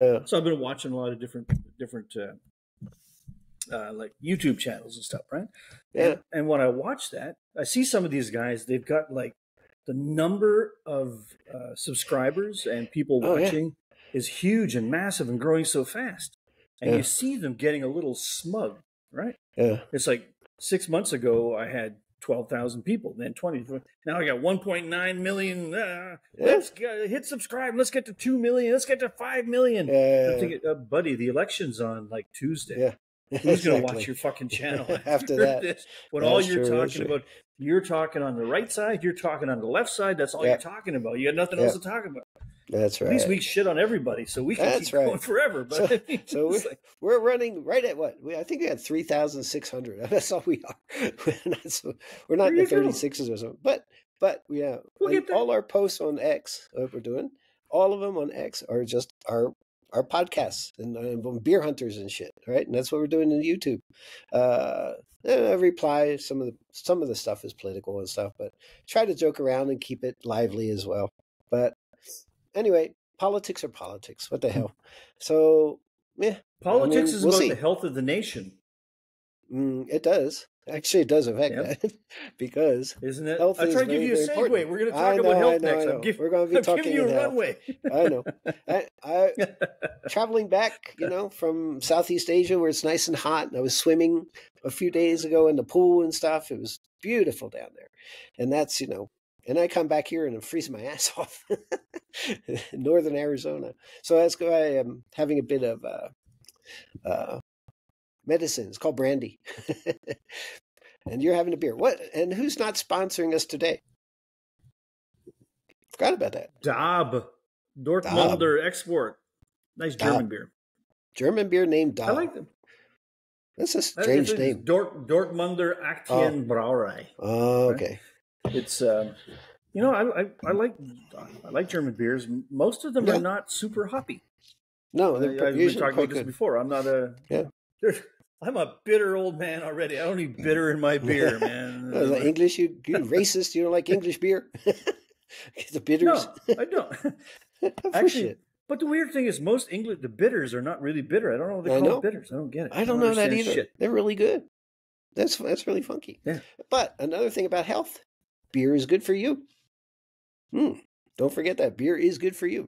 Yeah. So I've been watching a lot of different different uh, uh, like YouTube channels and stuff, right? Yeah. And, and when I watch that, I see some of these guys. They've got like the number of uh, subscribers and people Oh, yeah. watching is huge and massive and growing so fast. And Yeah. you see them getting a little smug, right? Yeah. It's like six months ago, I had 12,000 people, then 20. Now I got 1.9 million. Uh, Yeah. Let's hit subscribe. Let's get to 2 million. Let's get to 5 million. I'm uh, buddy, the election's on like Tuesday. Yeah. Who's going to watch your fucking channel After that. this? When all you're true, talking about, you're talking on the right side, you're talking on the left side. That's all Yeah. you're talking about. You got nothing Yeah. else to talk about. That's right. At least we shit on everybody, so we can That's keep right. going forever. But So- so we're, like- we're running right at what? We, I think we had 3,600. That's all we are. We're not, so, we're not in the go. 36s or something. But, but yeah, We'll like, all our posts on X, what we're doing, all of them on X are just our our podcasts and uh, beer hunters and shit, right? And that's what we're doing in YouTube. Uh, and I reply some of the some of the stuff is political and stuff, but try to joke around and keep it lively as well. But anyway, politics are politics. What the hell? So yeah, politics mean, is we'll about see. the health of the nation, Mm, it does. Actually, it does affect Yep. that because isn't it? Health I try to give you a segue. important. We're going to I talk about know, I health know, next. I I'm, give, We're gonna be I'm talking you a health. runway. I know. I, I traveling back, you know, from Southeast Asia where it's nice and hot. And I was swimming a few days ago in the pool and stuff. It was beautiful down there, and that's you know. And I come back here and I'm freezing my ass off, northern Arizona. So that's why I'm having a bit of uh, uh, medicine. It's called brandy. and you're having a beer. What? And who's not sponsoring us today? Forgot about that. Dab, Dortmunder Export, nice. German beer. German beer named Dab. I like them. That's a strange name. Dort, Dortmunder Aktien Brauerei. Oh, okay. It's um, you know I, I I like I like German beers. Most of them Yeah. are not super hoppy. No, I, they're I've been talking about this good. before. I'm not a yeah. I'm a bitter old man already. I don't need bitter in my beer, man. The English, you, you racist. You don't like English beer? the bitters. No, I don't. Actually, shit. but the weird thing is, most English the bitters are not really bitter. I don't know what they I call know. it bitters. I don't get it. I don't know that either. Shit. They're really good. That's that's really funky. Yeah. But another thing about health, beer is good for you. Hmm. Don't forget that beer is good for you.